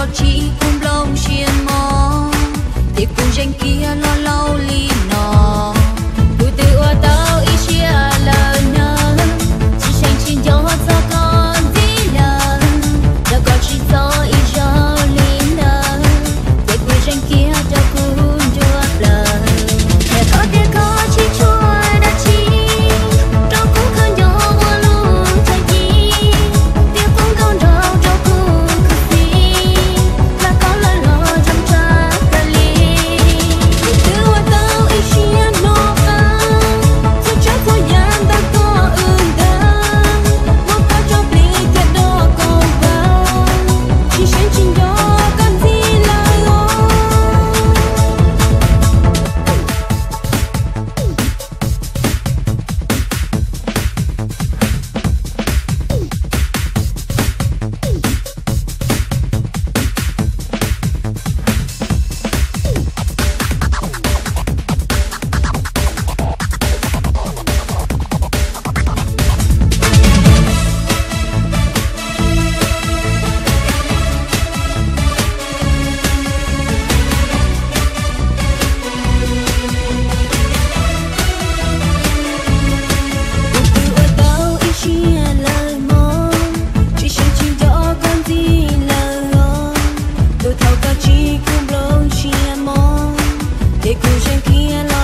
có chỉ cùng lòng chiên mò. Thì cùng danh kia lo lâu liền chi cum blong chi amor te cujen kia lo